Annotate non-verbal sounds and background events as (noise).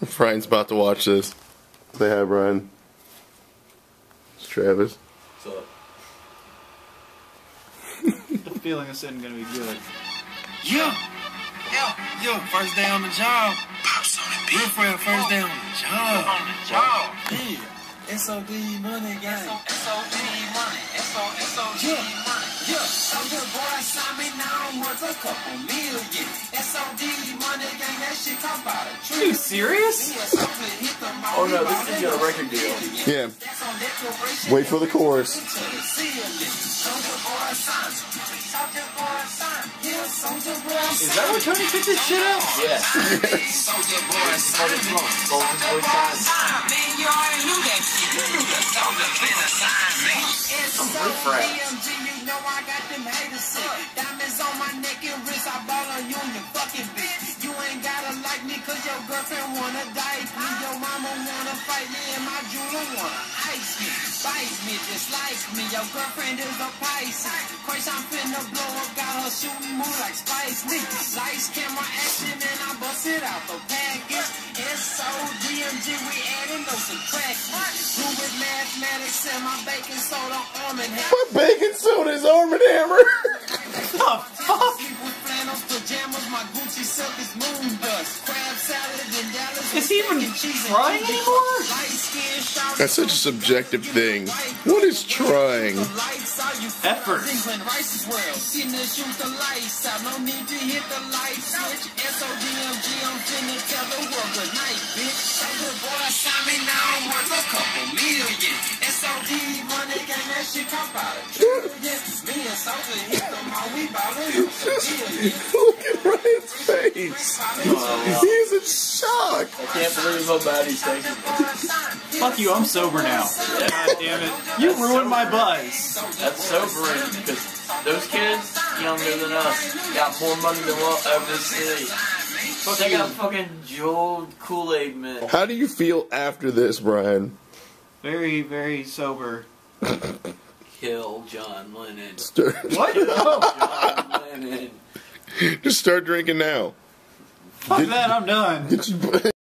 (laughs) Bryan's about to watch this. Say hi, Bryan. It's Travis. What's up? the feeling this isn't gonna be good. Yeah. Yeah. Yo, first day on the job. Pops on the beat. Real friend, first day on the job. On the job. Yeah. SOD money gang. SOD money. SOD money. yeah. money. Yeah. Soulja boy signed me now I'm worth a couple million. Serious? Oh no, this is a record deal. Yeah. Wait for the chorus. Is that where Tony took this shit out? Yeah. (laughs) Soulja boy your girlfriend wanna die me. Your mama wanna fight me and my jeweler wanna ice me. Bite me just like me. Your girlfriend is a Pisces. Course I'm finna blow up, got her shooting move like Spike Lee. Lights, camera, action, and I bust it out the package. S-O-D-M-G, we adding no subtraction. Do with mathematics and my baking soda arm and half. What bacon soda is Arm and Hammer? Sleep with flannels, pajamas, my Gucci silk is moon dust. Crab salad and Dallas. Is he even trying anymore? Light skin, shower, That's such a subjective thing. What is trying? Effort. (laughs) England, Rice's world. Seen to shoot the lights out. No need to hit the light switch. S-O-D-M-G, I'm finna tell the world good night, bitch. Soulja boy, sign me now. I'm worth a couple million. S-O-D money, gang, that shit come out of trillion. Me and Soulja hit them all. We ballin' you for billion. Look at Ryan's face. He's in shock. I can't believe how bad he's taking it. Fuck you, I'm sober now. God damn it. You ruined my buzz. That's sobering because those kids younger than us got more money than we'll ever see. They got fucking Joel Kool-Aid man. How do you feel after this, Bryan? Very, very sober. Kill John Lennon. Start, What? No. John (laughs) Lennon. just start drinking now. Fuck that, I'm done. Get you-